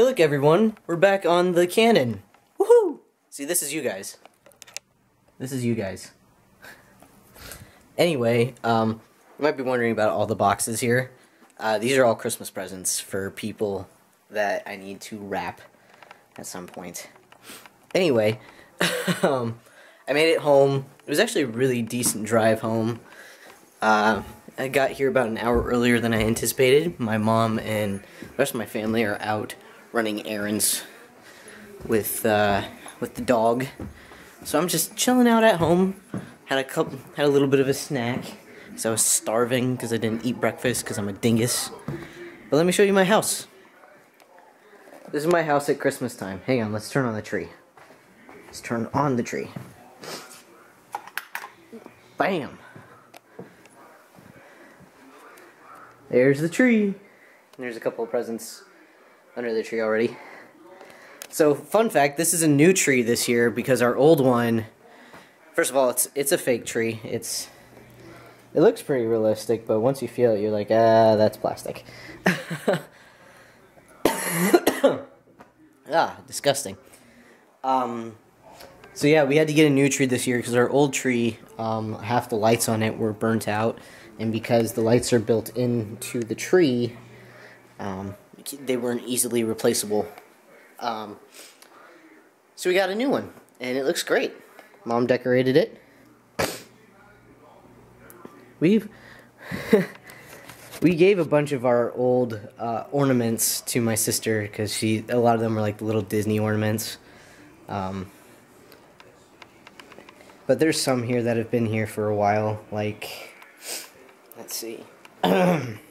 Hey look everyone, we're back on the Canon. Woohoo! See, this is you guys. This is you guys. anyway, um, you might be wondering about all the boxes here. Uh, these are all Christmas presents for people that I need to wrap at some point. Anyway, um, I made it home. It was actually a really decent drive home. Uh, I got here about an hour earlier than I anticipated. My mom and the rest of my family are out running errands with uh, with the dog. So I'm just chilling out at home. Had a couple, had a little bit of a snack. So I was starving because I didn't eat breakfast because I'm a dingus. But let me show you my house. This is my house at Christmas time. Hang on, let's turn on the tree. Let's turn on the tree. Bam! There's the tree. And there's a couple of presents under the tree already. So, fun fact, this is a new tree this year because our old one, first of all, it's it's a fake tree. It's it looks pretty realistic, but once you feel it, you're like, ah, that's plastic. ah, disgusting. Um, so yeah, we had to get a new tree this year because our old tree, um, half the lights on it were burnt out, and because the lights are built into the tree, um, they weren't easily replaceable. Um, so we got a new one, and it looks great. Mom decorated it. We've we gave a bunch of our old uh, ornaments to my sister because she a lot of them were like little Disney ornaments. Um, but there's some here that have been here for a while, like let's see.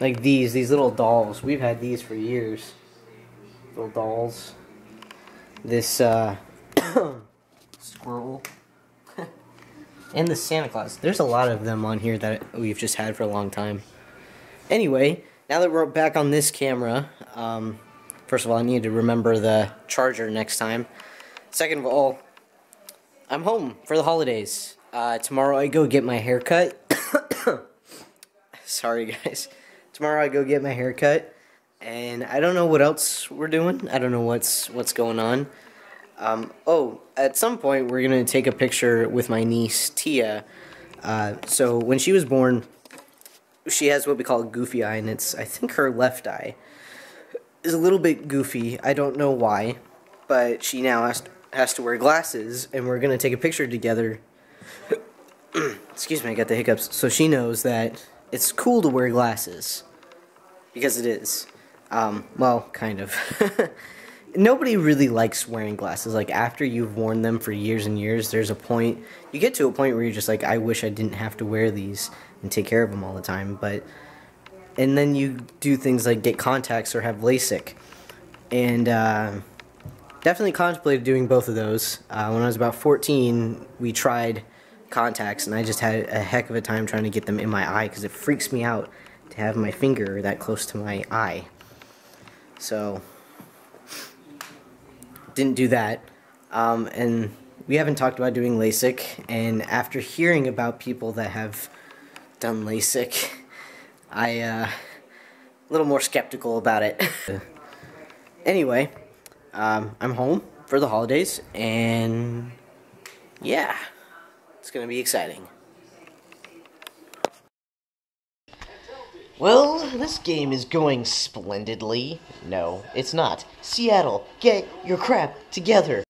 like these, these little dolls. We've had these for years. Little dolls. This uh, squirrel. and the Santa Claus. There's a lot of them on here that we've just had for a long time. Anyway, now that we're back on this camera, um, first of all, I need to remember the charger next time. Second of all, I'm home for the holidays. Uh, tomorrow I go get my hair cut. Sorry, guys. Tomorrow I go get my hair cut, and I don't know what else we're doing. I don't know what's what's going on. Um, oh, at some point we're gonna take a picture with my niece Tia. Uh, so when she was born, she has what we call a goofy eye, and it's I think her left eye is a little bit goofy. I don't know why, but she now has to, has to wear glasses, and we're gonna take a picture together. Excuse me, I got the hiccups. So she knows that it's cool to wear glasses because it is. Um, well, kind of. Nobody really likes wearing glasses. Like after you've worn them for years and years, there's a point you get to a point where you're just like, I wish I didn't have to wear these and take care of them all the time. But and then you do things like get contacts or have LASIK, and uh, definitely contemplated doing both of those. Uh, when I was about 14, we tried contacts, and I just had a heck of a time trying to get them in my eye because it freaks me out to have my finger that close to my eye. So, didn't do that. Um, and we haven't talked about doing LASIK, and after hearing about people that have done LASIK, I, uh, a little more skeptical about it. anyway, um, I'm home for the holidays, and yeah. It's going to be exciting. Well, this game is going splendidly. No, it's not. Seattle, get your crap together.